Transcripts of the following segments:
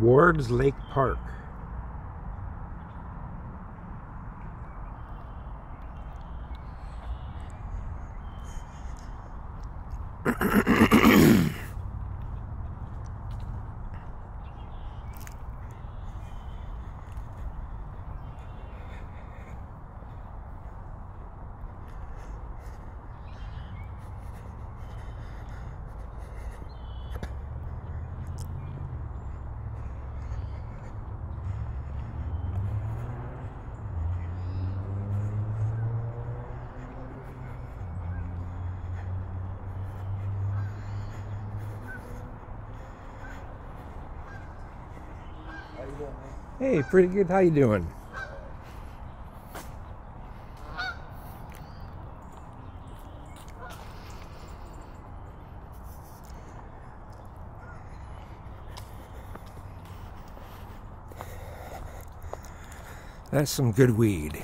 Ward's Lake Park. Hey, pretty good. How you doing? That's some good weed.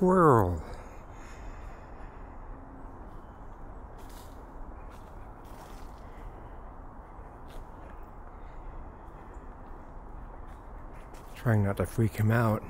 Squirrel. Trying not to freak him out.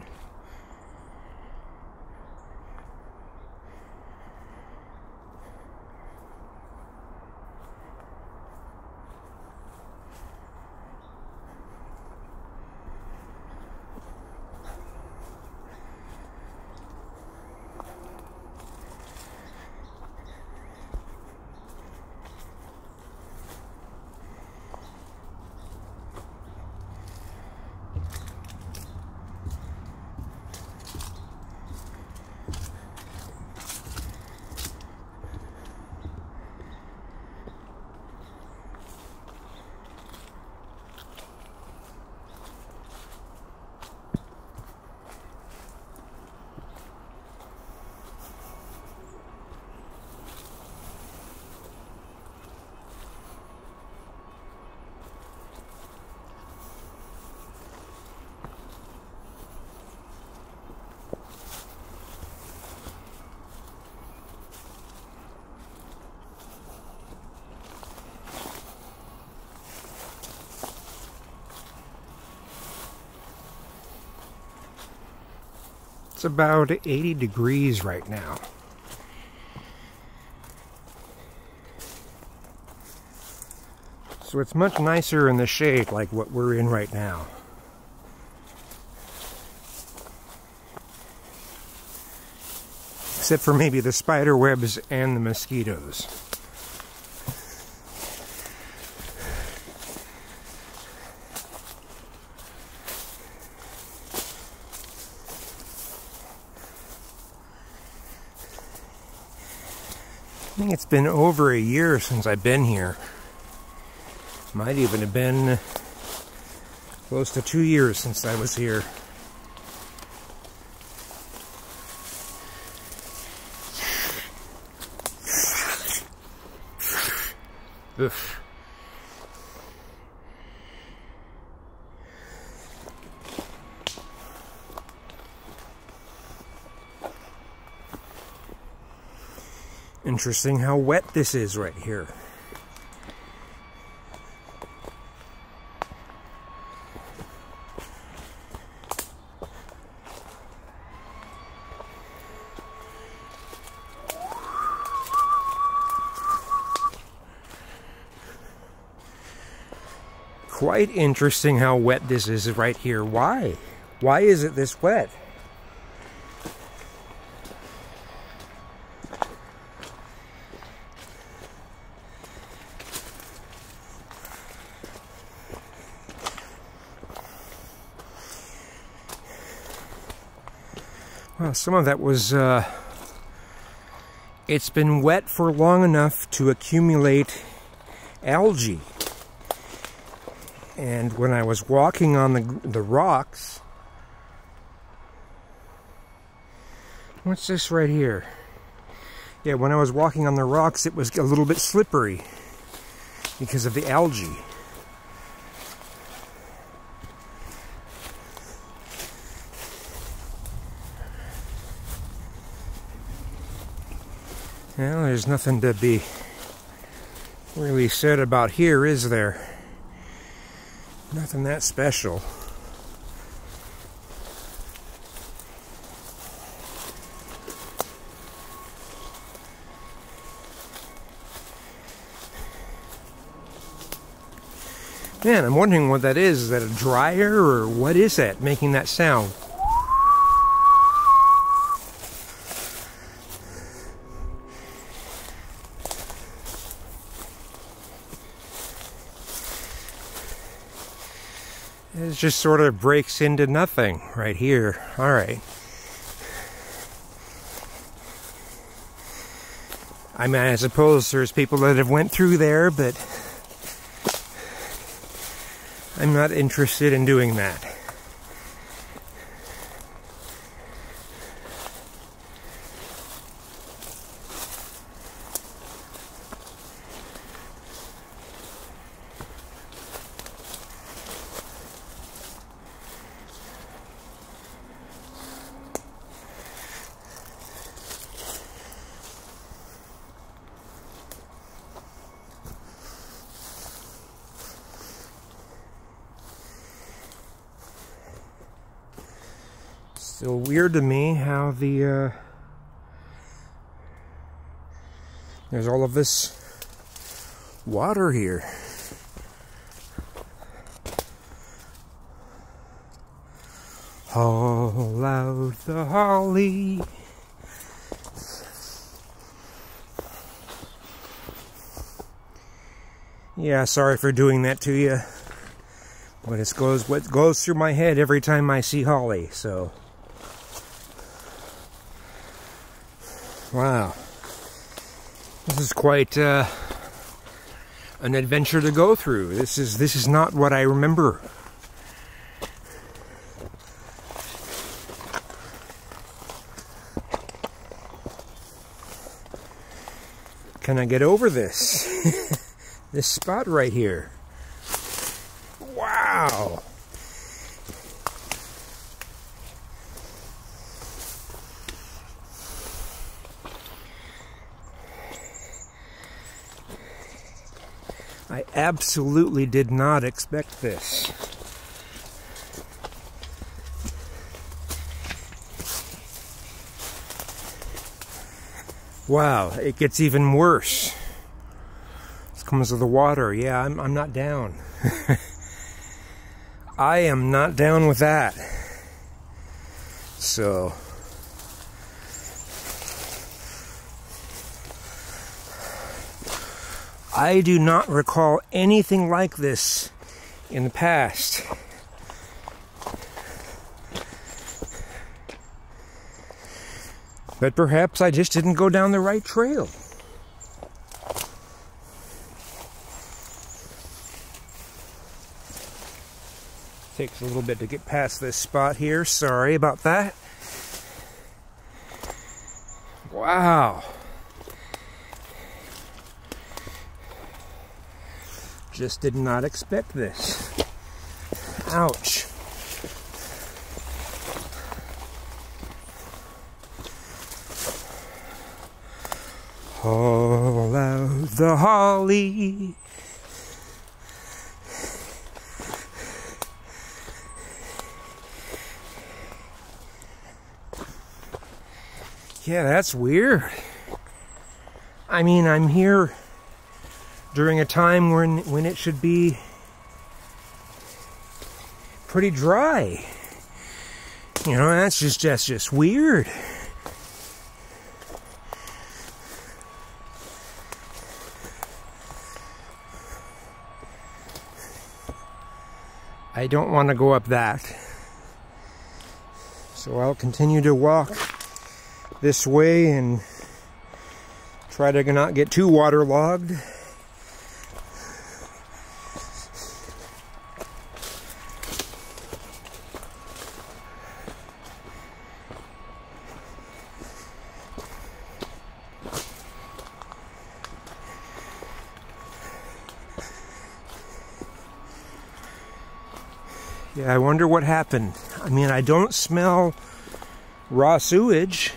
It's about 80 degrees right now. So it's much nicer in the shade like what we're in right now. Except for maybe the spider webs and the mosquitoes. Think it's been over a year since I've been here. Might even have been close to two years since I was here. Ugh. Interesting how wet this is right here. Quite interesting how wet this is right here. Why? Why is it this wet? Well, some of that was, uh, it's been wet for long enough to accumulate algae. And when I was walking on the, the rocks, what's this right here? Yeah, when I was walking on the rocks, it was a little bit slippery because of the algae. Well, there's nothing to be really said about here, is there? Nothing that special. Man, I'm wondering what that is. Is that a dryer or what is that making that sound? It just sort of breaks into nothing right here. All right. I mean, I suppose there's people that have went through there, but I'm not interested in doing that. Still weird to me how the uh, there's all of this water here. Haul out the holly. Yeah, sorry for doing that to you. But it goes what goes through my head every time I see holly, so Wow. This is quite uh, an adventure to go through. This is this is not what I remember. Can I get over this? this spot right here. Wow. Absolutely did not expect this. Wow, it gets even worse. This comes with the water. Yeah, I'm, I'm not down. I am not down with that. So. I do not recall anything like this in the past. But perhaps I just didn't go down the right trail. Takes a little bit to get past this spot here. Sorry about that. Wow. Just did not expect this. Ouch. All out the holly. Yeah, that's weird. I mean, I'm here during a time when when it should be pretty dry. You know, that's just that's just weird. I don't want to go up that. So I'll continue to walk this way and try to not get too waterlogged. Wonder what happened. I mean, I don't smell raw sewage.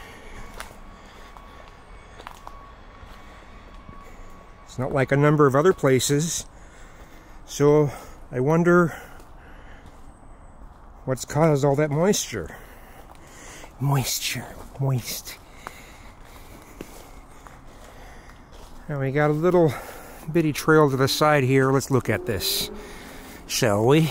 It's not like a number of other places. So I wonder what's caused all that moisture. Moisture, moist. Now we got a little bitty trail to the side here. Let's look at this, shall we?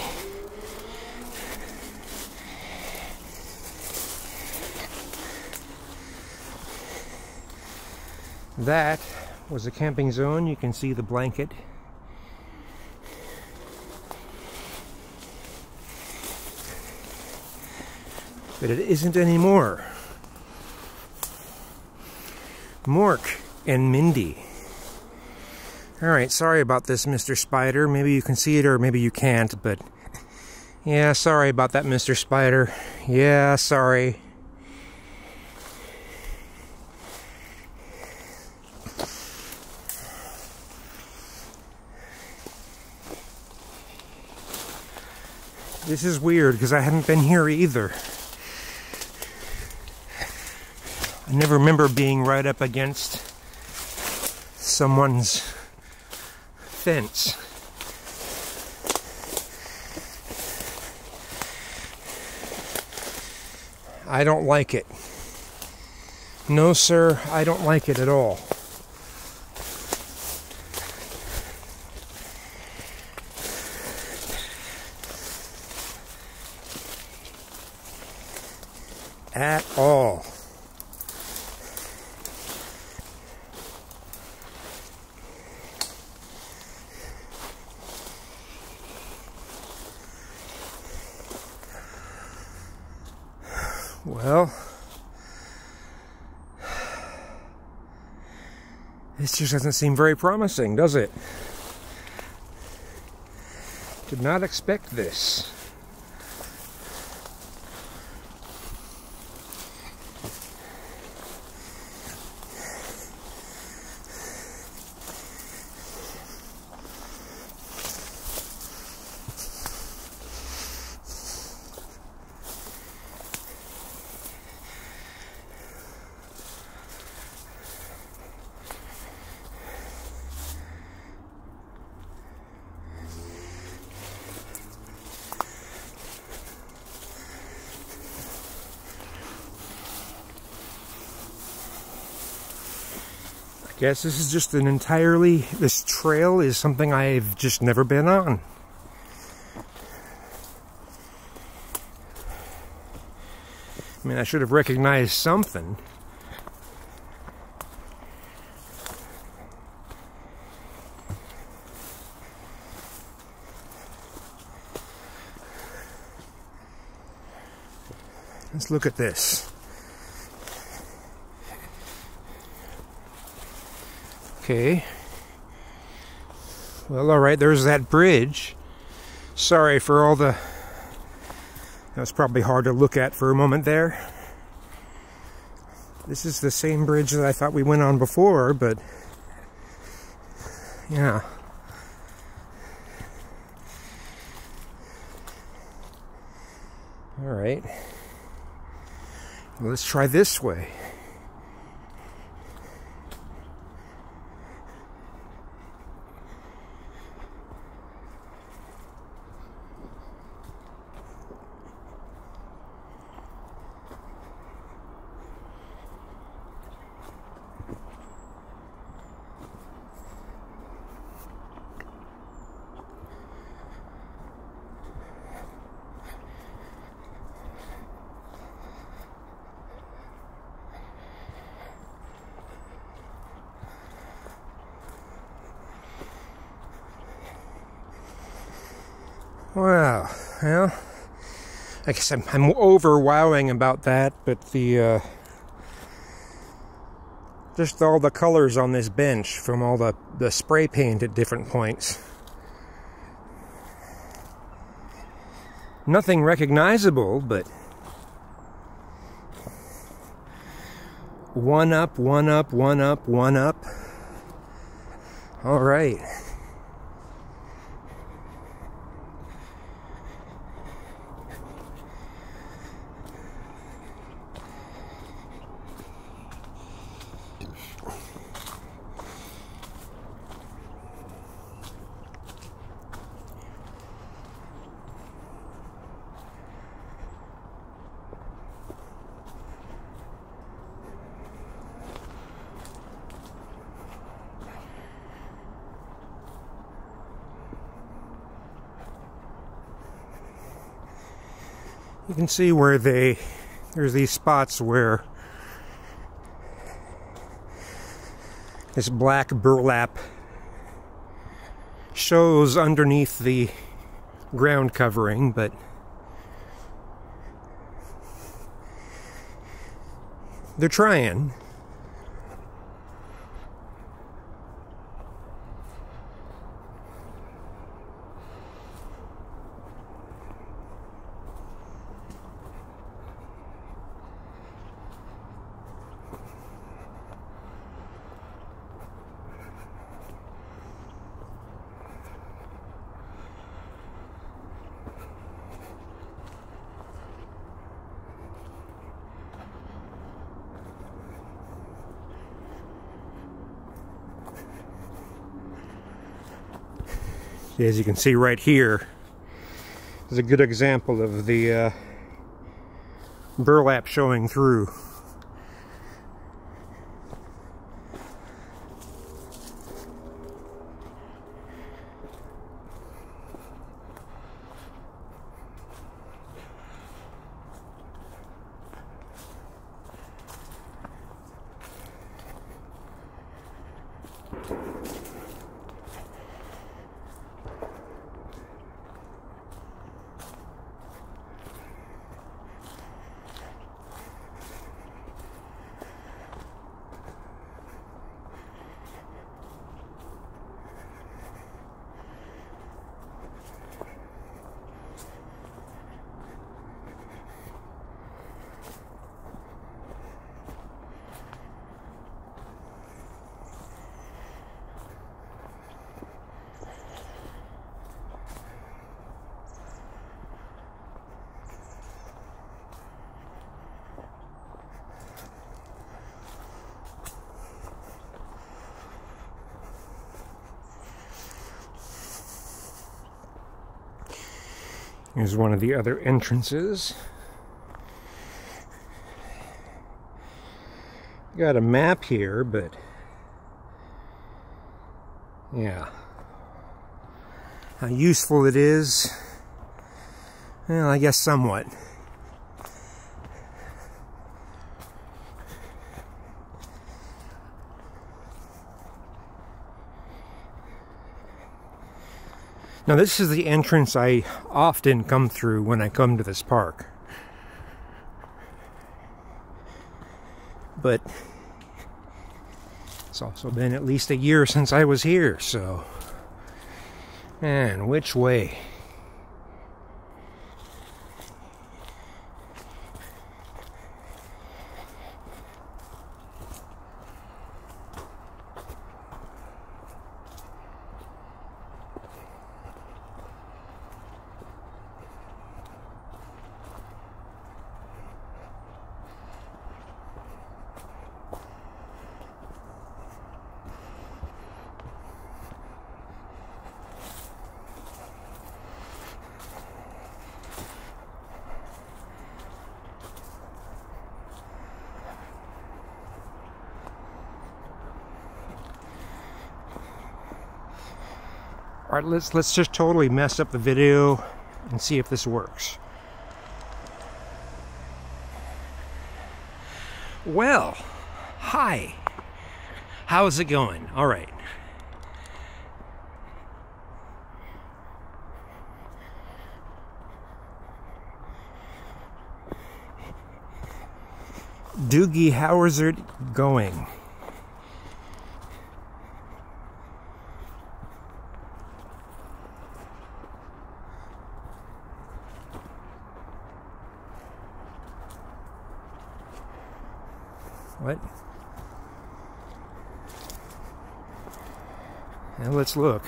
That was a camping zone. You can see the blanket. But it isn't anymore. Mork and Mindy. Alright, sorry about this, Mr. Spider. Maybe you can see it or maybe you can't, but yeah, sorry about that, Mr. Spider. Yeah, sorry. This is weird because I haven't been here either. I never remember being right up against someone's fence. I don't like it. No, sir, I don't like it at all. at all. Well, this just doesn't seem very promising, does it? Did not expect this. Guess this is just an entirely, this trail is something I've just never been on. I mean, I should have recognized something. Let's look at this. Okay. Well, alright, there's that bridge. Sorry for all the... That was probably hard to look at for a moment there. This is the same bridge that I thought we went on before, but... Yeah. Alright. Let's try this way. Wow. Well, I guess I'm, I'm over wowing about that, but the uh, Just all the colors on this bench from all the, the spray paint at different points. Nothing recognizable, but one up, one up, one up, one up. All right. You can see where they there's these spots where this black burlap shows underneath the ground covering but they're trying As you can see right here, is a good example of the uh, burlap showing through. Here's one of the other entrances. Got a map here, but yeah. How useful it is, well, I guess somewhat. Now this is the entrance I often come through when I come to this park. But it's also been at least a year since I was here, so... Man, which way? All right, let's let's just totally mess up the video and see if this works. Well, hi. How's it going? All right. Doogie, how is it going? What? Now let's look.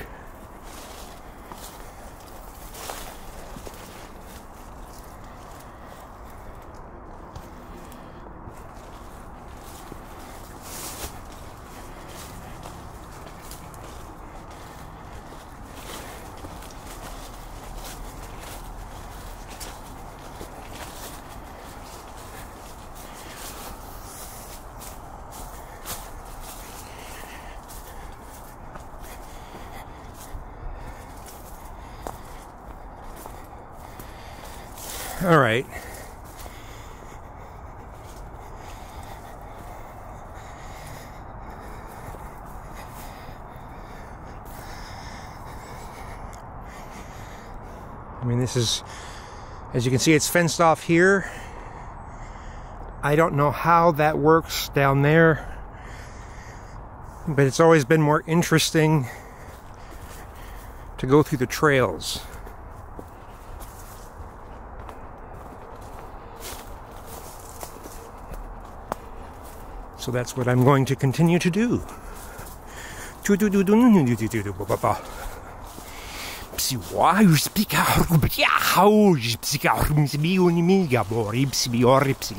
All right. I mean, this is, as you can see, it's fenced off here. I don't know how that works down there, but it's always been more interesting to go through the trails. So that's what I'm going to continue to do. Ipsi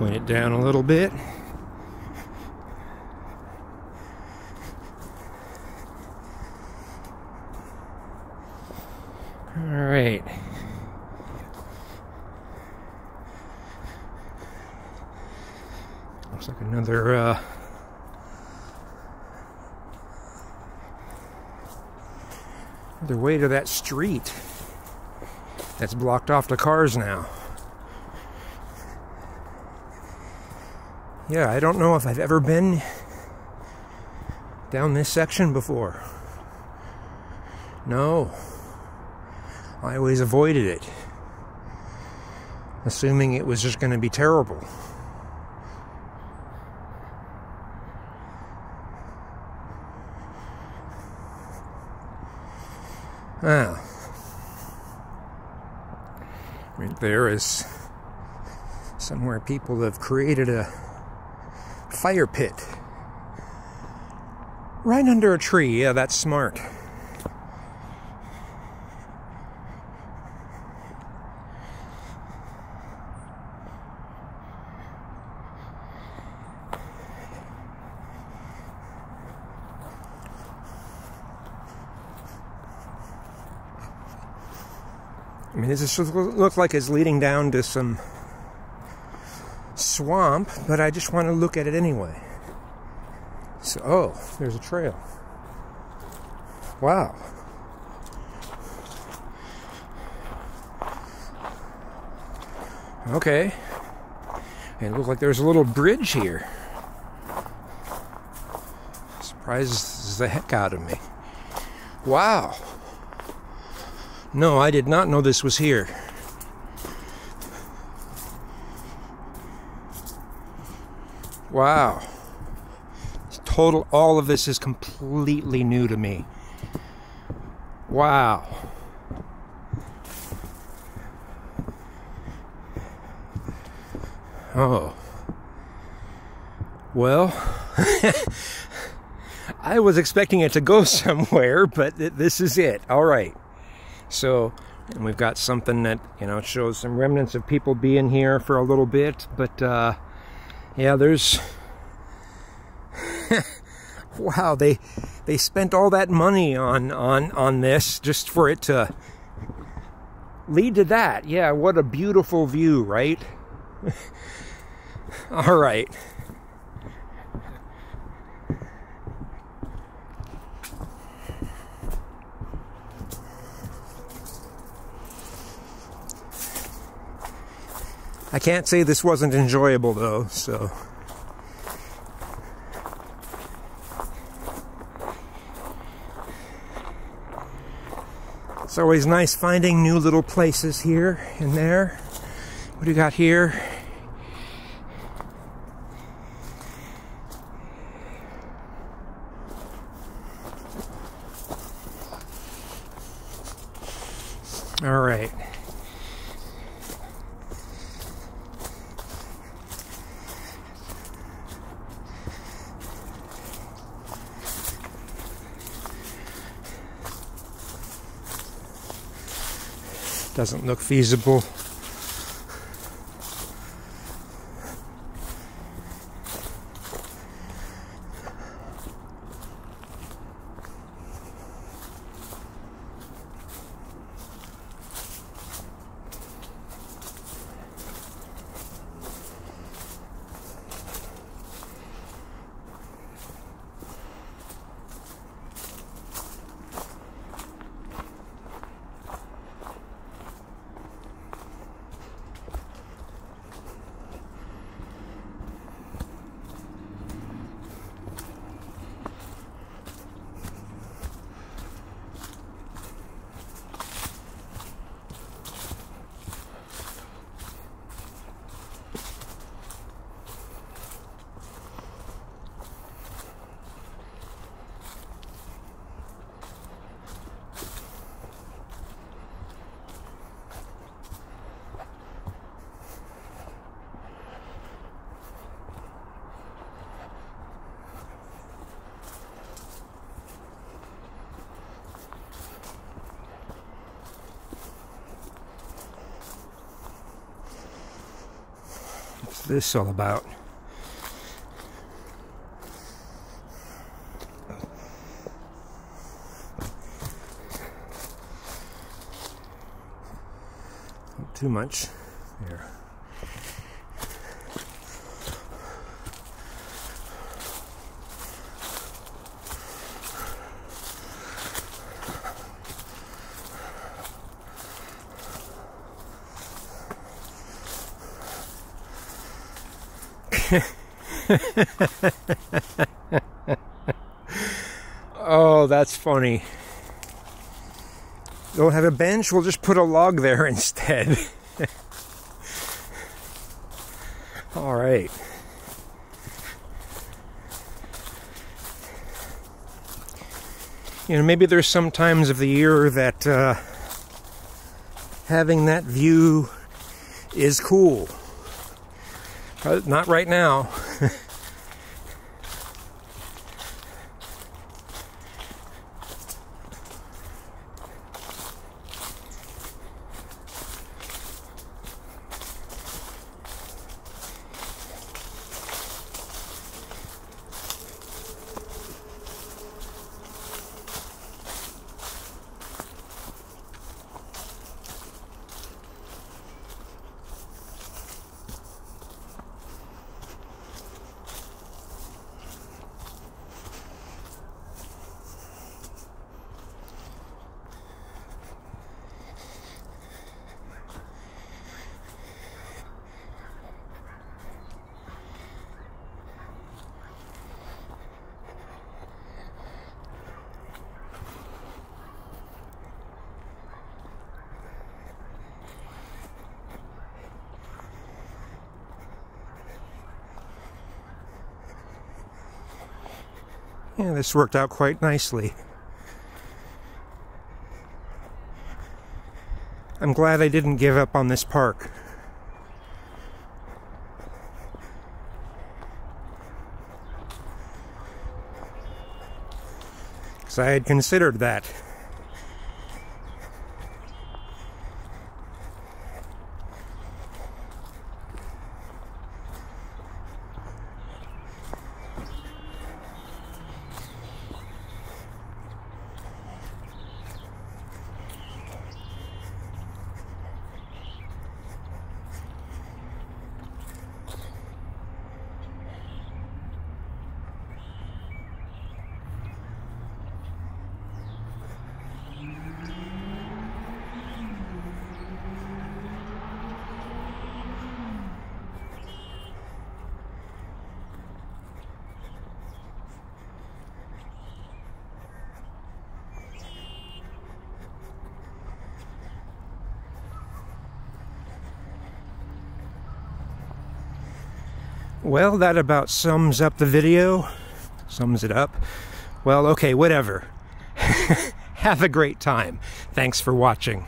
Point it down a little bit. All right. Looks like another uh, another way to that street that's blocked off to cars now. Yeah, I don't know if I've ever been down this section before. No. I always avoided it, assuming it was just going to be terrible. Ah. Right there is somewhere people have created a fire pit. Right under a tree. Yeah, that's smart. I mean, this looks like it's leading down to some swamp, but I just want to look at it anyway. So, oh, there's a trail. Wow. Okay. And it looks like there's a little bridge here. Surprises the heck out of me. Wow. No, I did not know this was here. Wow. Total, all of this is completely new to me. Wow. Oh. Well, I was expecting it to go somewhere, but this is it. All right. So, and we've got something that, you know, shows some remnants of people being here for a little bit, but, uh, yeah, there's wow, they they spent all that money on on on this just for it to lead to that. Yeah, what a beautiful view, right? all right. I can't say this wasn't enjoyable though, so. It's always nice finding new little places here and there. What do you got here? All right. Doesn't look feasible. What's this all about? Not too much there. oh, that's funny. Don't have a bench? We'll just put a log there instead. All right. You know, maybe there's some times of the year that uh, having that view is cool. Uh, not right now. Yeah, this worked out quite nicely. I'm glad I didn't give up on this park. Because I had considered that. Well, that about sums up the video. Sums it up. Well, okay, whatever. Have a great time. Thanks for watching.